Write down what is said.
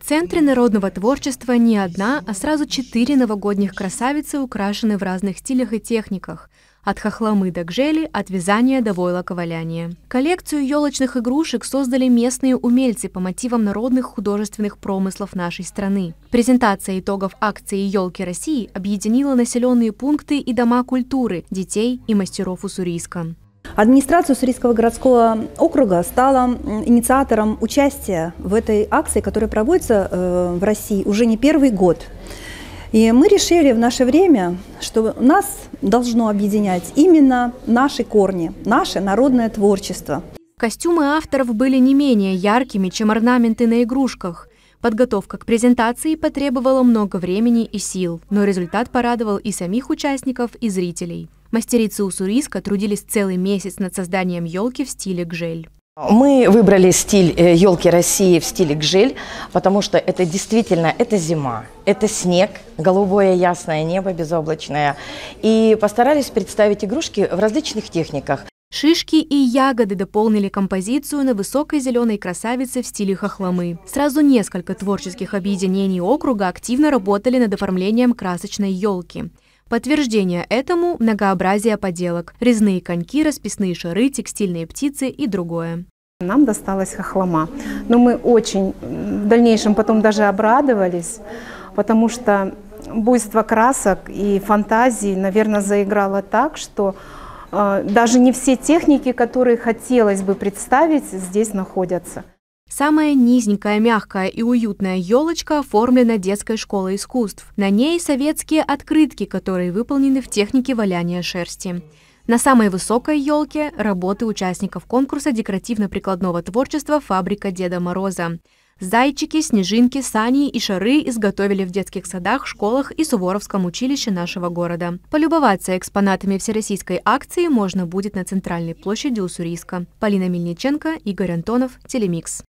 В Центре народного творчества не одна, а сразу четыре новогодних красавицы украшены в разных стилях и техниках. От хохломы до гжели, от вязания до войлоковаляния. Коллекцию елочных игрушек создали местные умельцы по мотивам народных художественных промыслов нашей страны. Презентация итогов акции «Елки России» объединила населенные пункты и дома культуры, детей и мастеров Уссурийска. Администрация Уссурийского городского округа стала инициатором участия в этой акции, которая проводится э, в России уже не первый год. И мы решили в наше время, что нас должно объединять именно наши корни, наше народное творчество. Костюмы авторов были не менее яркими, чем орнаменты на игрушках. Подготовка к презентации потребовала много времени и сил, но результат порадовал и самих участников, и зрителей. Мастерицы Уссурийска трудились целый месяц над созданием елки в стиле гжель. Мы выбрали стиль елки России в стиле гжель, потому что это действительно это зима, это снег, голубое ясное небо безоблачное. И постарались представить игрушки в различных техниках. Шишки и ягоды дополнили композицию на высокой зеленой красавице в стиле хохломы. Сразу несколько творческих объединений округа активно работали над оформлением красочной елки. Подтверждение этому – многообразие поделок, резные коньки, расписные шары, текстильные птицы и другое. Нам досталась хохлома, но мы очень в дальнейшем потом даже обрадовались, потому что буйство красок и фантазии, наверное, заиграло так, что э, даже не все техники, которые хотелось бы представить, здесь находятся. Самая низенькая, мягкая и уютная елочка оформлена детской школой искусств. На ней советские открытки, которые выполнены в технике валяния шерсти. На самой высокой елке работы участников конкурса декоративно-прикладного творчества «Фабрика Деда Мороза». Зайчики, снежинки, сани и шары изготовили в детских садах, школах и Суворовском училище нашего города. Полюбоваться экспонатами всероссийской акции можно будет на центральной площади Уссурийска. Полина Мельниченко, Игорь Антонов, Телемикс.